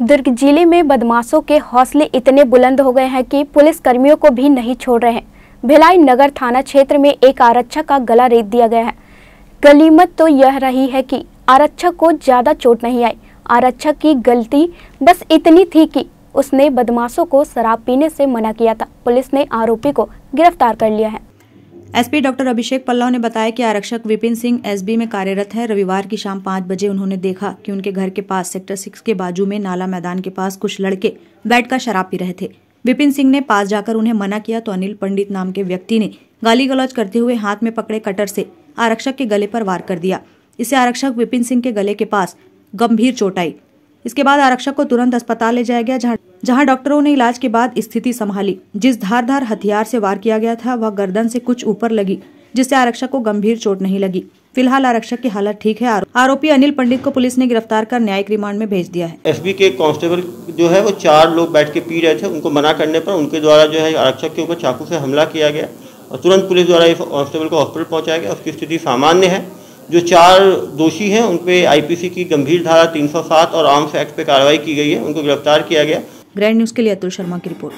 दुर्ग ज़िले में बदमाशों के हौसले इतने बुलंद हो गए हैं कि पुलिस कर्मियों को भी नहीं छोड़ रहे हैं। भिलाई नगर थाना क्षेत्र में एक आरक्षक का गला रेत दिया गया है। गलीमत तो यह रही है कि आरक्षक को ज़्यादा चोट नहीं आई। आरक्षक की गलती बस इतनी थी कि उसने बदमाशों को शराब पीने से मना किया था। पुलिस ने आरोपी को गिरफ़्तार कर लिया है। एसपी डॉक्टर अभिषेक पल्लव ने बताया कि आरक्षक विपिन सिंह एसबी में कार्यरत है। रविवार की शाम पाँच बजे उन्होंने देखा कि उनके घर के पास सेक्टर सिक्स के बाजू में नाला मैदान के पास कुछ लड़के बैठकर शराब पी रहे थे। विपिन सिंह ने पास जाकर उन्हें मना किया तो अनिल पंडित नाम के व्यक्ति ने गाली गलौज करते हुए हाथ में पकड़े कटर से आरक्षक के गले पर वार कर दिया। इससे आरक्षक विपिन सिंह के गले के पास गंभीर चोट आई। इसके बाद आरक्षक को तुरंत अस्पताल ले जाया गया, जहाँ डॉक्टरों ने इलाज के बाद स्थिति संभाली। जिस धारदार हथियार से वार किया गया था, वह गर्दन से कुछ ऊपर लगी, जिससे आरक्षक को गंभीर चोट नहीं लगी। फ़िलहाल आरक्षक की हालत ठीक है। आरोपी अनिल पंडित को पुलिस ने गिरफ़्तार कर न्यायिक रिमांड में भेज दिया है। एसबी के कांस्टेबल जो है, वो चार लोग बैठ के पी रहे थे। उनको मना करने पर उनके द्वारा जो है, आरक्षक के ऊपर चाकू से हमला किया गया और तुरंत पुलिस द्वारा कांस्टेबल को हॉस्पिटल पहुँचाया गया। उसकी स्थिति सामान्य है। जो चार दोषी हैं, उन पे आईपीसी की गंभीर धारा 307 और आर्म्स एक्ट पे कार्रवाई की गई है। उनको गिरफ़्तार किया गया। ग्रैंड न्यूज़ के लिए अतुल शर्मा की रिपोर्ट।